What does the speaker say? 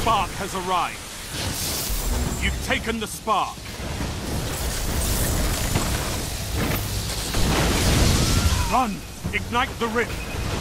spark has arrived. You've taken the spark. Run! Ignite the rift!